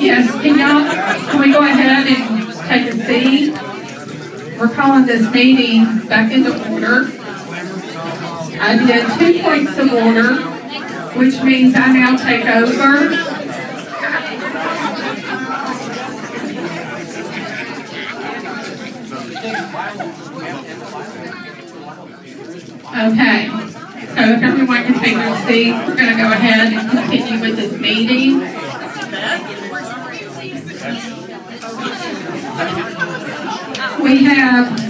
Yes, can y'all, can we go ahead and take a seat? We're calling this meeting back into order. I did two points of order, which means I now take over. Okay, if everyone can take their seat, we're going to go ahead and continue with this meeting. We have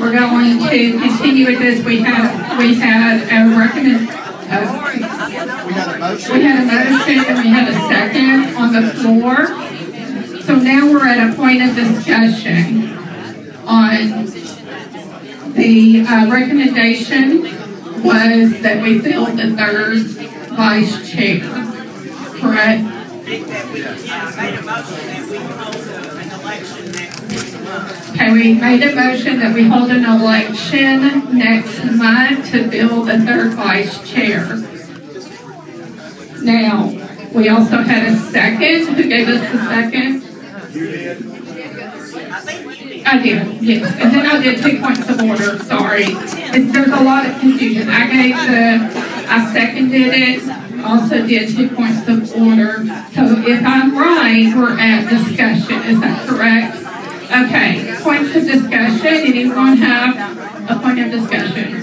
We're going to continue with this. We have, we had a recommend, We had a motion. a and we had a second on the floor. So now we're at a point of discussion on the uh, recommendation was that we fill the third vice chair, correct? a. Okay, we made a motion that we hold an election next month to fill the third vice chair now. We also had a second. Who gave us the second? I did, yes. And then I did two points of order, sorry. It's, there's a lot of confusion. I gave the, I seconded it, also did two points of order. So if I'm right, we're at discussion, is that correct? Okay, points of discussion, anyone have a point of discussion?